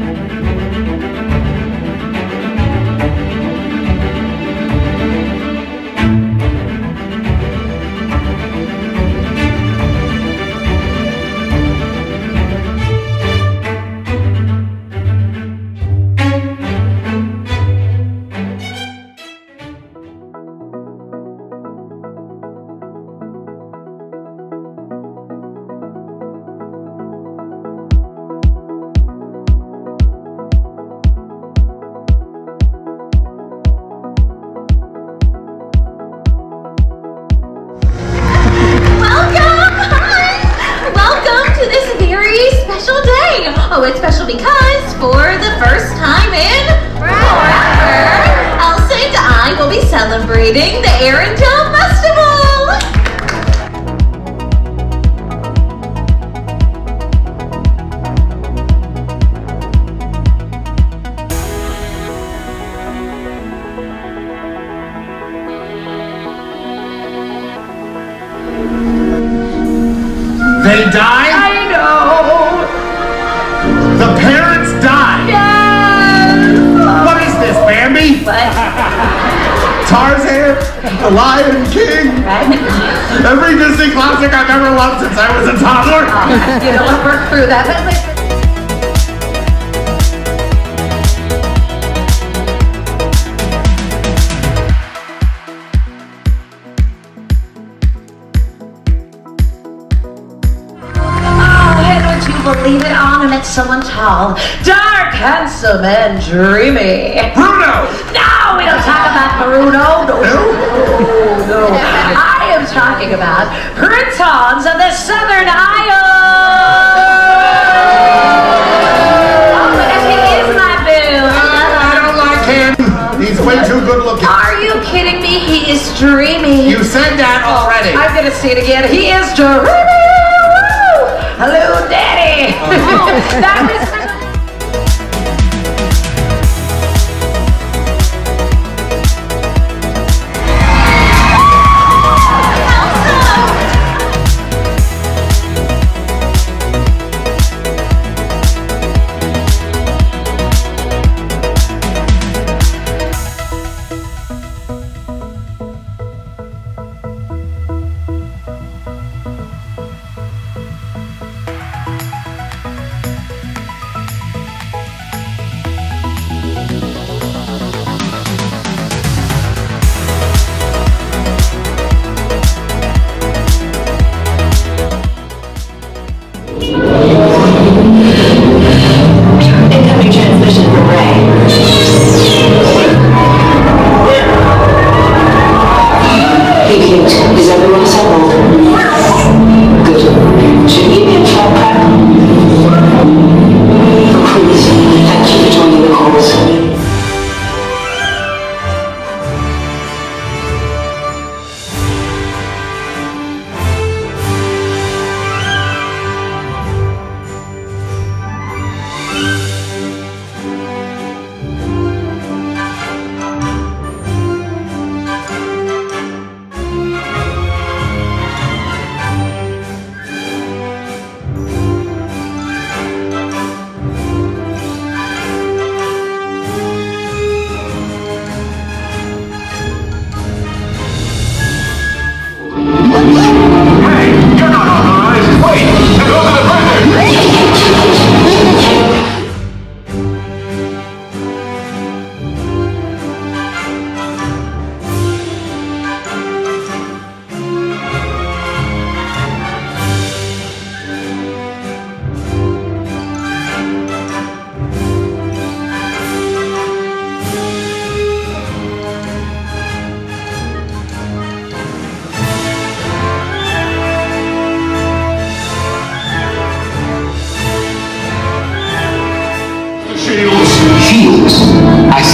Welcome! Special day. Oh, it's special because for the first time in forever, Elsa and I will be celebrating the Arendelle Festival. But Tarzan? The Lion King? Every Disney classic I've ever loved since I was a toddler? Oh, you know, let's work through that. But like, it? On, met someone tall, dark, handsome, and dreamy. Bruno! No, we don't talk about Bruno. No, no, no. I am talking about Prince Hans of the Southern Isles. Oh, he is my boo. I don't like him. He's way too good looking. Are you kidding me? He is dreamy. You said that already. I'm gonna say it again. He is dreamy. Hello, Daddy. That was. Incoming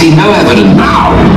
see no evidence. Now!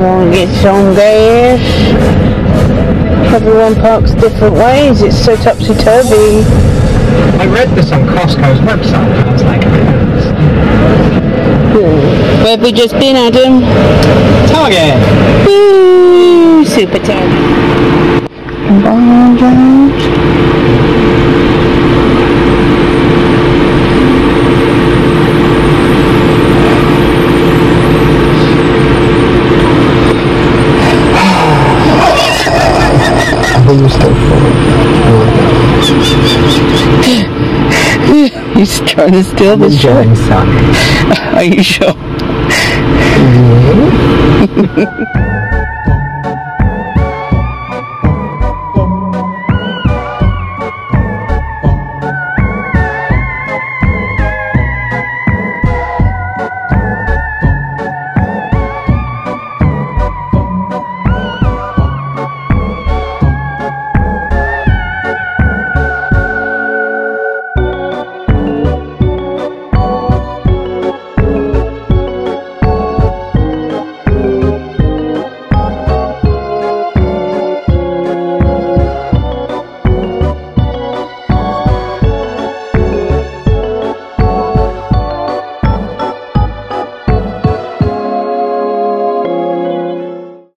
Everyone gets on there. Everyone parks different ways. It's so topsy-turvy. I read this on Costco's website and I was like, hmm. hmm. Where have we just been, Adam? Target! Woo! Super Target. Bye. He's trying to steal the show. Are you sure?